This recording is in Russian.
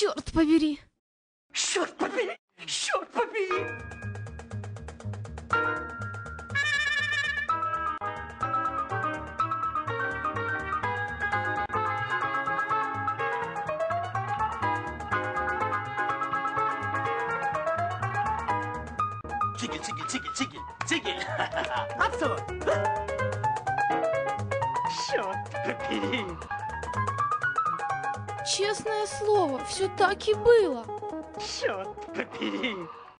Черт побери! Черт побери! Черт побери! Тигель, тигель, тигель, тигель, тигель. Отцу! Черт побери! Честное слово, все так и было. Черт побери!